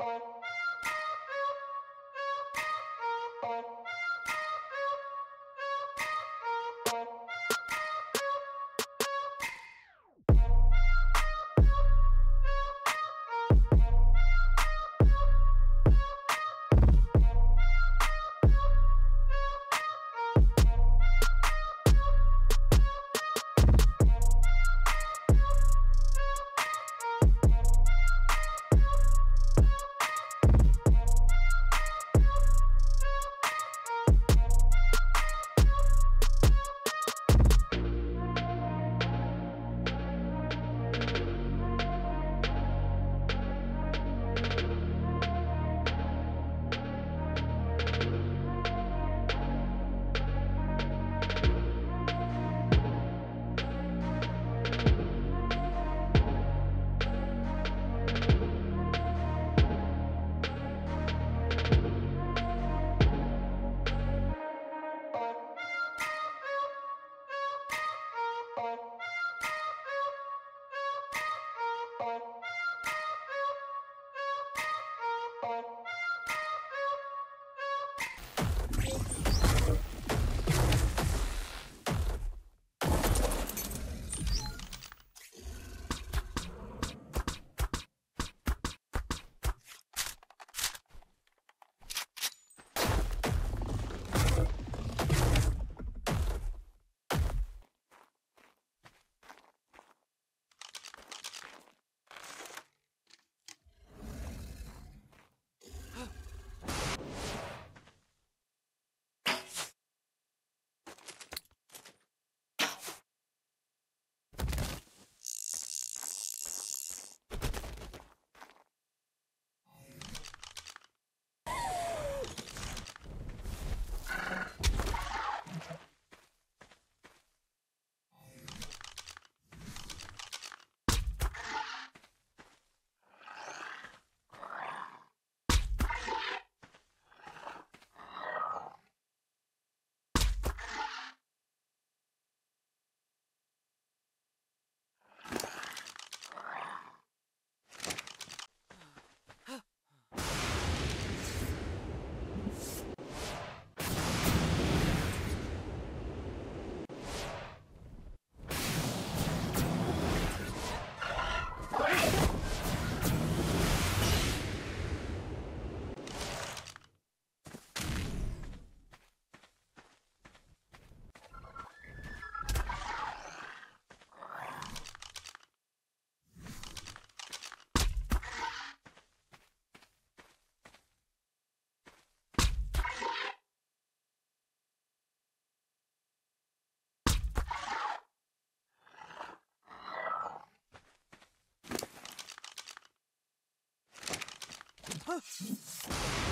Huh? Huh.